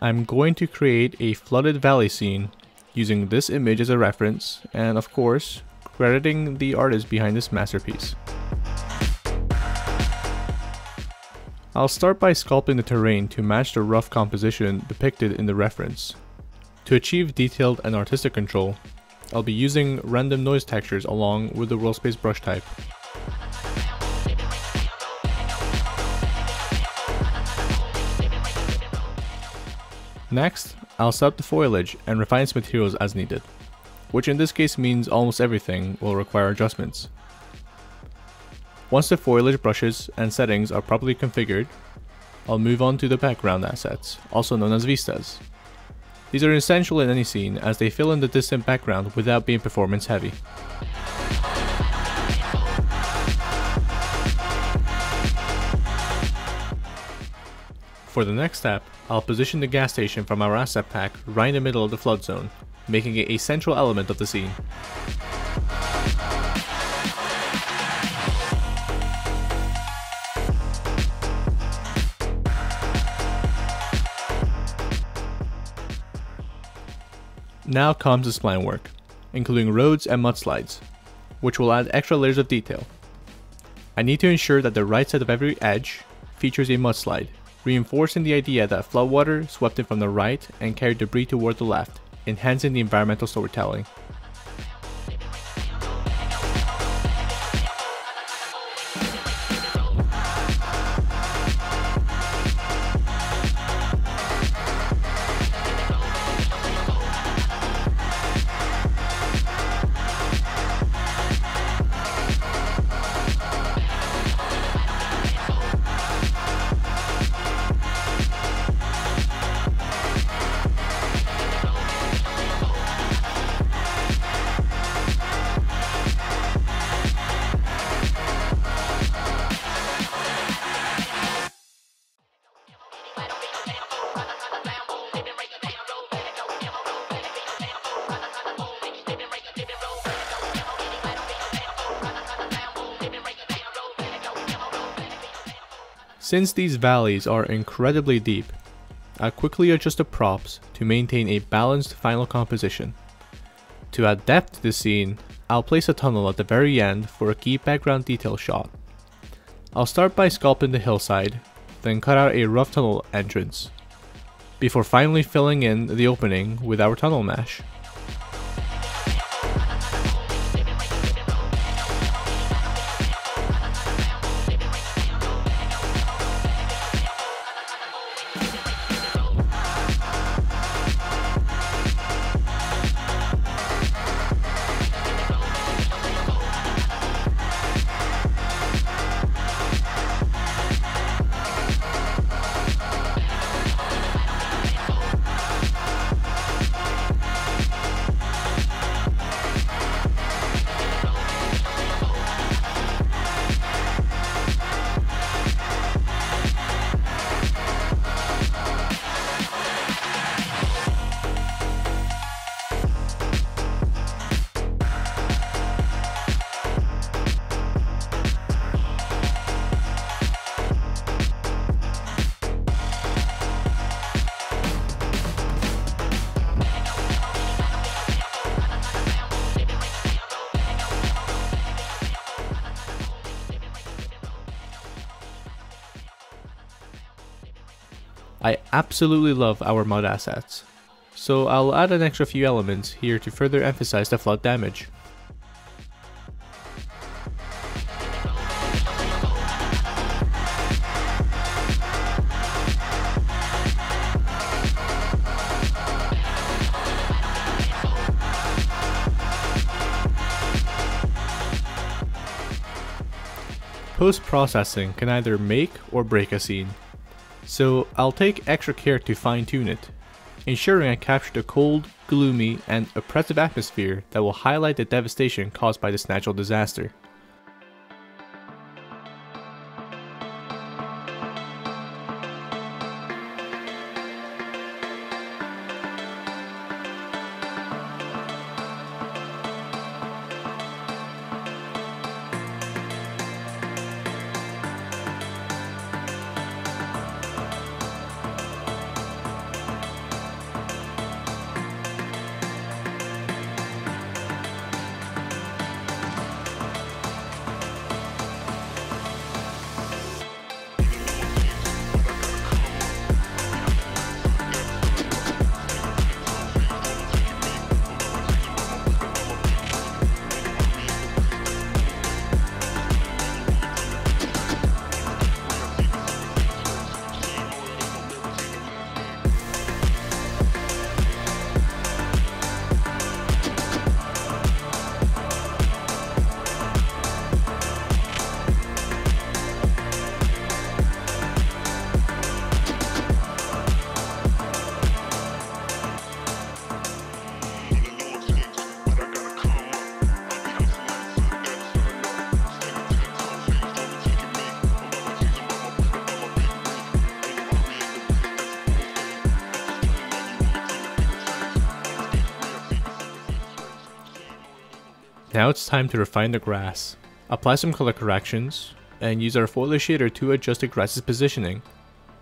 I'm going to create a flooded valley scene using this image as a reference and of course crediting the artist behind this masterpiece. I'll start by sculpting the terrain to match the rough composition depicted in the reference. To achieve detailed and artistic control, I'll be using random noise textures along with the world space brush type. Next, I'll set up the foliage and refine its materials as needed, which in this case means almost everything will require adjustments. Once the foliage brushes and settings are properly configured, I'll move on to the background assets, also known as vistas. These are essential in any scene as they fill in the distant background without being performance heavy. For the next step, I'll position the gas station from our asset pack right in the middle of the flood zone, making it a central element of the scene. Now comes the spline work, including roads and mudslides, which will add extra layers of detail. I need to ensure that the right side of every edge features a mudslide, reinforcing the idea that floodwater swept in from the right and carried debris toward the left, enhancing the environmental storytelling. Since these valleys are incredibly deep, I quickly adjust the props to maintain a balanced final composition. To add depth to the scene, I'll place a tunnel at the very end for a key background detail shot. I'll start by sculpting the hillside, then cut out a rough tunnel entrance, before finally filling in the opening with our tunnel mesh. I absolutely love our mud assets, so I'll add an extra few elements here to further emphasize the flood damage. Post-processing can either make or break a scene, so I'll take extra care to fine tune it, ensuring I capture the cold, gloomy, and oppressive atmosphere that will highlight the devastation caused by this natural disaster. Now it's time to refine the grass. Apply some color corrections, and use our foiler shader to adjust the grass's positioning,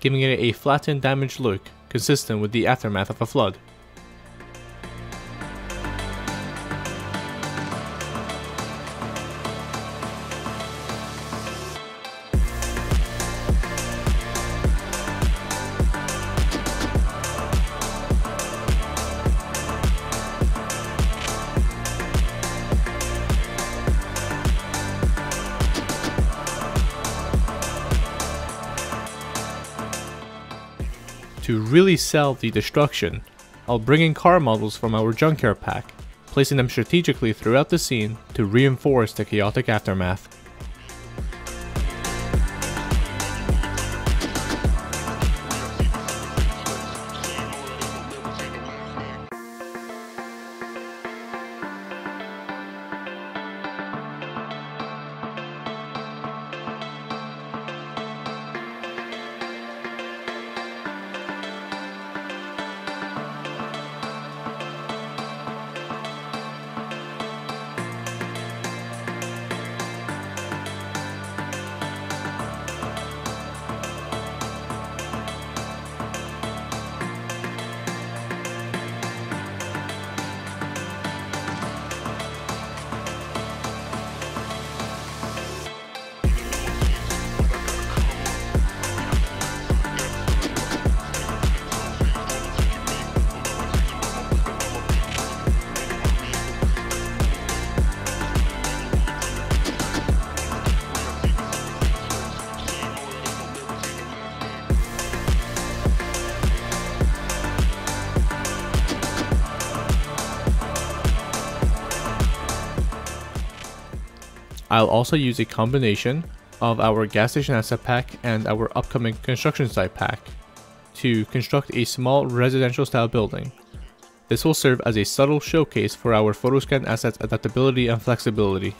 giving it a flattened damaged look consistent with the aftermath of a flood. To really sell the destruction, I'll bring in car models from our junkyard pack, placing them strategically throughout the scene to reinforce the chaotic aftermath. I'll also use a combination of our gas station asset pack and our upcoming construction site pack to construct a small residential style building. This will serve as a subtle showcase for our photoscan assets adaptability and flexibility.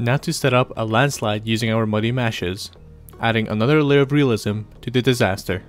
Now to set up a landslide using our muddy meshes, adding another layer of realism to the disaster.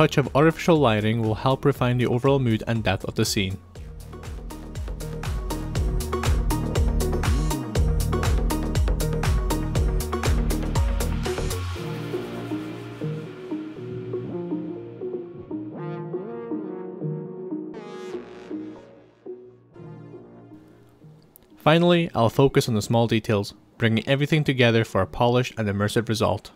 Touch of artificial lighting will help refine the overall mood and depth of the scene. Finally, I'll focus on the small details, bringing everything together for a polished and immersive result.